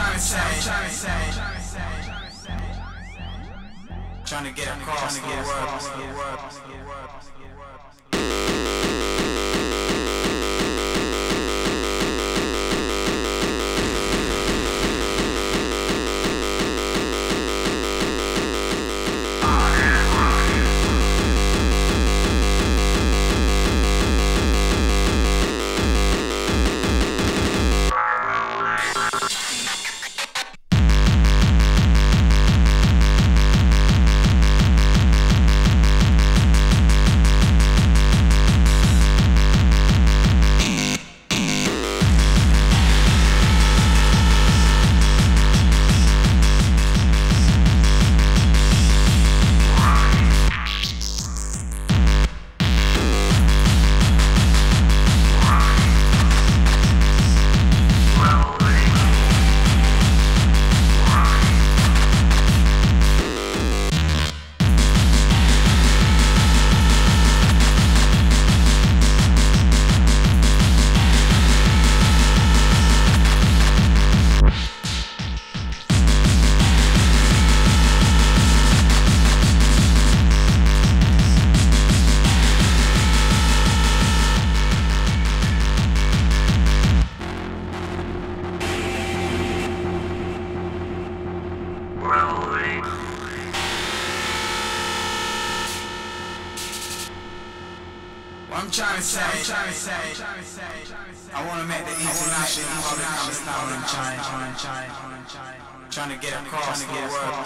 trying to say. Trying to say. Trying to get across the world. I'm trying to say, I'm trying to say, I want to make the international public understand what I'm trying, trying, trying, trying to get across the world.